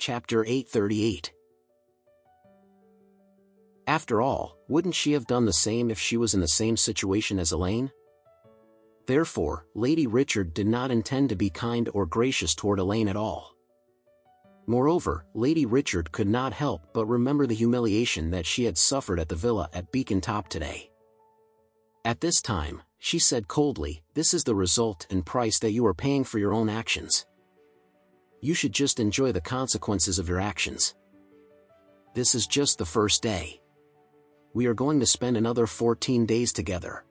Chapter 838 After all, wouldn't she have done the same if she was in the same situation as Elaine? Therefore, Lady Richard did not intend to be kind or gracious toward Elaine at all. Moreover, Lady Richard could not help but remember the humiliation that she had suffered at the villa at Beacon Top today. At this time, she said coldly, this is the result and price that you are paying for your own actions. You should just enjoy the consequences of your actions. This is just the first day. We are going to spend another 14 days together.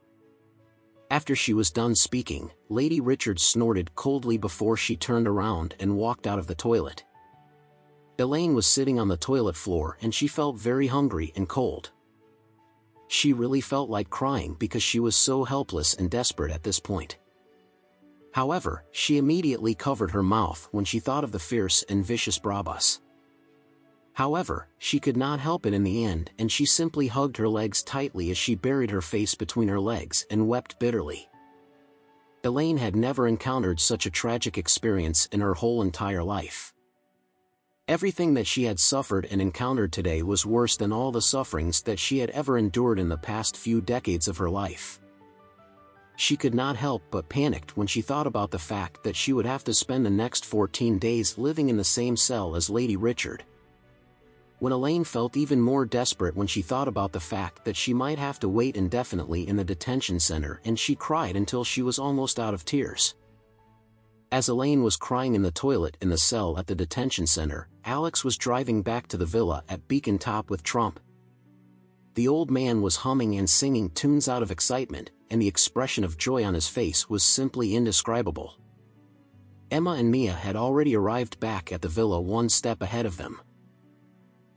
After she was done speaking, Lady Richard snorted coldly before she turned around and walked out of the toilet. Elaine was sitting on the toilet floor and she felt very hungry and cold. She really felt like crying because she was so helpless and desperate at this point. However, she immediately covered her mouth when she thought of the fierce and vicious Brabus. However, she could not help it in the end and she simply hugged her legs tightly as she buried her face between her legs and wept bitterly. Elaine had never encountered such a tragic experience in her whole entire life. Everything that she had suffered and encountered today was worse than all the sufferings that she had ever endured in the past few decades of her life. She could not help but panicked when she thought about the fact that she would have to spend the next 14 days living in the same cell as Lady Richard, when Elaine felt even more desperate when she thought about the fact that she might have to wait indefinitely in the detention center and she cried until she was almost out of tears. As Elaine was crying in the toilet in the cell at the detention center, Alex was driving back to the villa at Beacon Top with Trump. The old man was humming and singing tunes out of excitement, and the expression of joy on his face was simply indescribable. Emma and Mia had already arrived back at the villa one step ahead of them.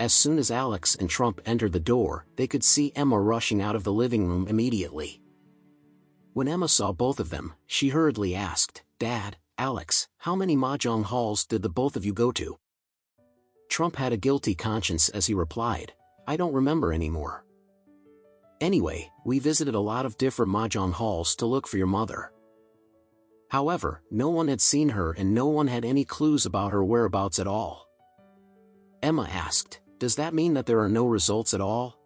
As soon as Alex and Trump entered the door, they could see Emma rushing out of the living room immediately. When Emma saw both of them, she hurriedly asked, Dad, Alex, how many mahjong halls did the both of you go to? Trump had a guilty conscience as he replied, I don't remember anymore. Anyway, we visited a lot of different mahjong halls to look for your mother. However, no one had seen her and no one had any clues about her whereabouts at all. Emma asked, does that mean that there are no results at all?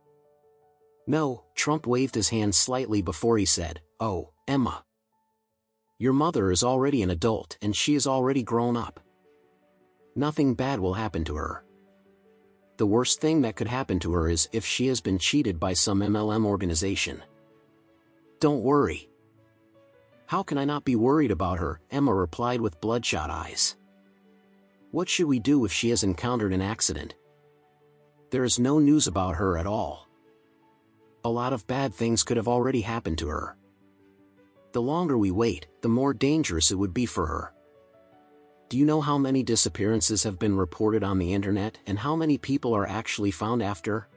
No, Trump waved his hand slightly before he said, Oh, Emma. Your mother is already an adult and she is already grown up. Nothing bad will happen to her. The worst thing that could happen to her is if she has been cheated by some MLM organization. Don't worry. How can I not be worried about her, Emma replied with bloodshot eyes. What should we do if she has encountered an accident, there is no news about her at all. A lot of bad things could have already happened to her. The longer we wait, the more dangerous it would be for her. Do you know how many disappearances have been reported on the internet and how many people are actually found after?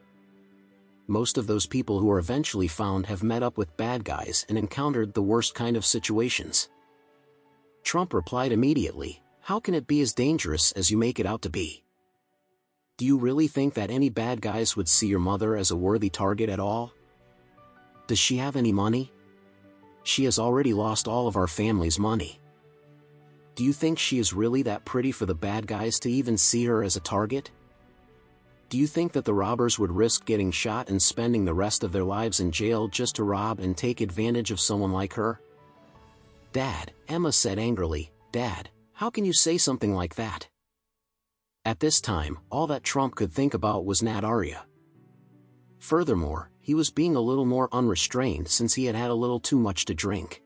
Most of those people who are eventually found have met up with bad guys and encountered the worst kind of situations. Trump replied immediately, how can it be as dangerous as you make it out to be? Do you really think that any bad guys would see your mother as a worthy target at all? Does she have any money? She has already lost all of our family's money. Do you think she is really that pretty for the bad guys to even see her as a target? Do you think that the robbers would risk getting shot and spending the rest of their lives in jail just to rob and take advantage of someone like her? Dad, Emma said angrily, Dad, how can you say something like that? At this time, all that Trump could think about was Nat Arya. Furthermore, he was being a little more unrestrained since he had had a little too much to drink.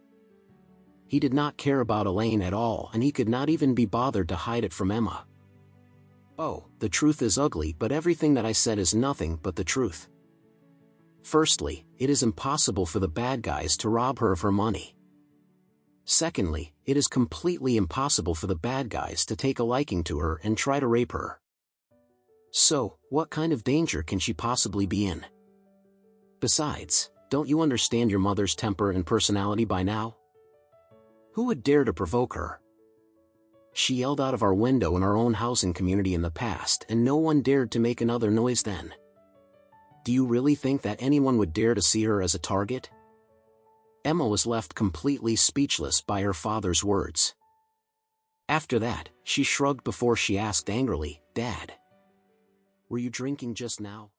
He did not care about Elaine at all and he could not even be bothered to hide it from Emma. Oh, the truth is ugly but everything that I said is nothing but the truth. Firstly, it is impossible for the bad guys to rob her of her money. Secondly, it is completely impossible for the bad guys to take a liking to her and try to rape her. So, what kind of danger can she possibly be in? Besides, don't you understand your mother's temper and personality by now? Who would dare to provoke her? She yelled out of our window in our own housing community in the past and no one dared to make another noise then. Do you really think that anyone would dare to see her as a target? Emma was left completely speechless by her father's words. After that, she shrugged before she asked angrily, Dad. Were you drinking just now?